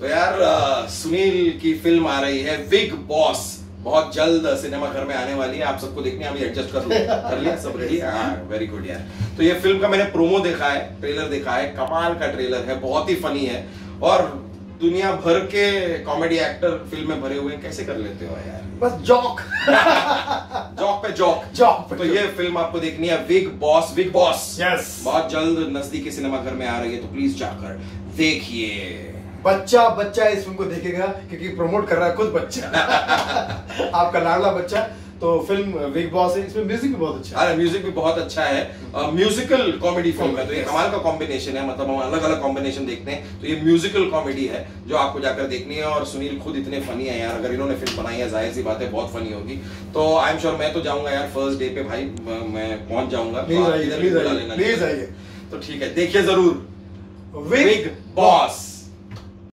तो यार सुनील की फ़िल्म आ रही है बिग बॉस बहुत जल्द सिनेमा घर में आने वाली है आप सबको देखने अभी एडजस्ट कर लो। कर लिया सब रेडी हाँ वेरी गुड यार। तो ये फ़िल्म का मैंने प्रोमो देखा है ट्रेलर देखा है कमाल का ट्रेलर है बहुत ही फनी है। और दुनिया भर के कॉमेडी एक्टर फ़िल्म में भरे हुए कैसे कर लेते हो यार? बस जॉक जॉक पे जॉक जॉक पे तो ये फ़िल्म आपको देखनी है Bigg Boss Bigg Boss Yes. बहुत जल्द नजदीकी सिनेमा घर में आ रही है तो प्लीज़ जाकर देखिए। बच्चा बच्चा इस फ़िल्म को देखेगा क्योंकि प्रमोट कर रहा है खुद बच्चा। आपका लाडला बच्चा तो फ़िल्म बिग बॉस है इसमें म्यूज़िक भी बहुत अच्छा है। अरे म्यूज़िक भी बहुत अच्छा है। म्यूजिकल कॉमेडी फ़िल्म है तो ये कमाल का कॉम्बिनेशन है मतलब हम अलग अलग कॉम्बिनेशन देखते हैं। तो ये म्यूजिकल कॉमेडी है जो आपको जाकर देखनी है और सुनील खुद इतने फनी है यार अगर इन्होंने फ़िल्म बनाई है ज़ाहिर सी बात है बहुत फनी होगी। तो आई एम श्योर मैं तो जाऊँगा यार फ़र्स्ट डे पे भाई मैं पहुँच जाऊँगा तो आइए, बुला आइए। तो ठीक है देखिए ज़रूर। Big boss